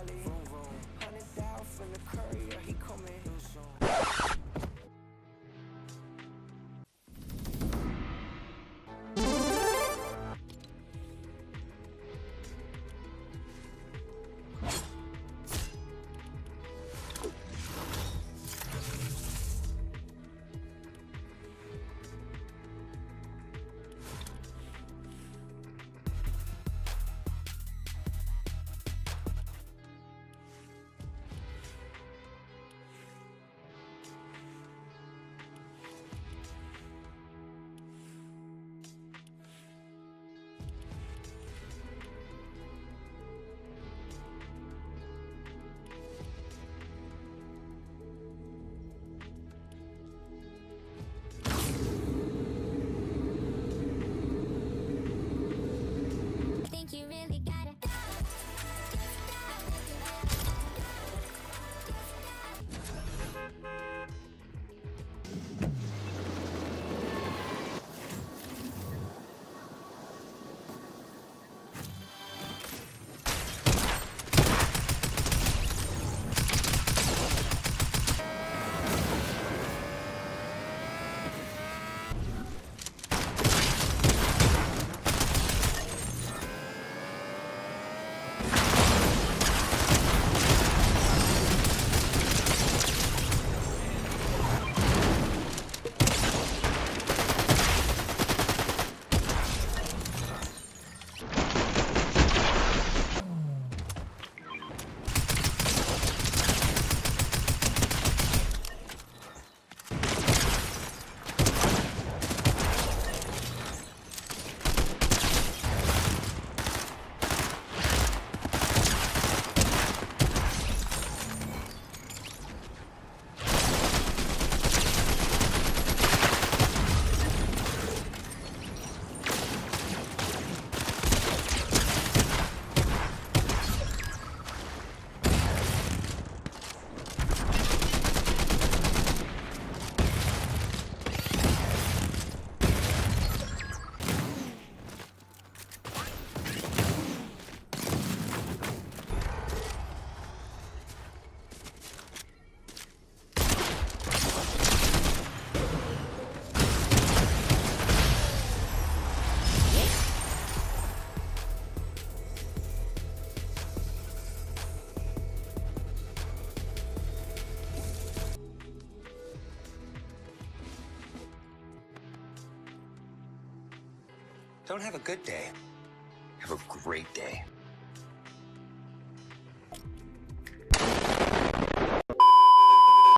Cali. Don't have a good day. Have a great day.